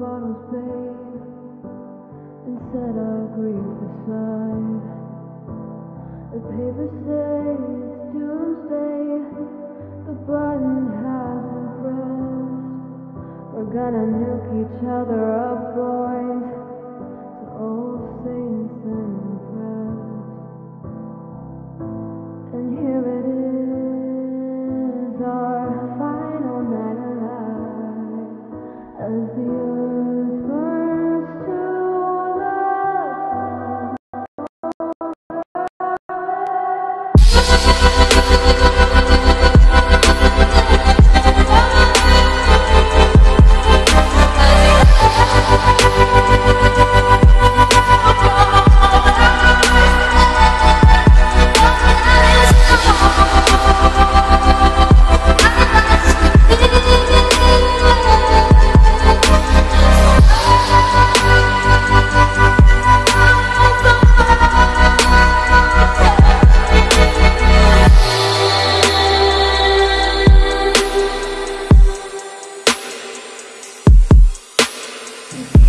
bottles, babe, and set our grief aside. The papers say it's doomsday, the button has been pressed. We're gonna nuke each other up, boy.